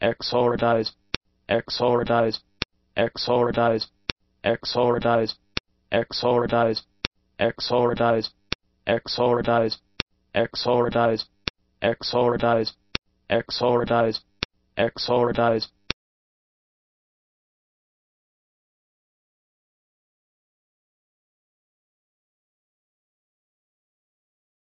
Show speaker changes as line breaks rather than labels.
exordize, exordize, exordize, exordize, exordize, exordize, exordize, exordize, exordize, exordize, exordize,